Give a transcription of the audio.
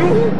Ooh!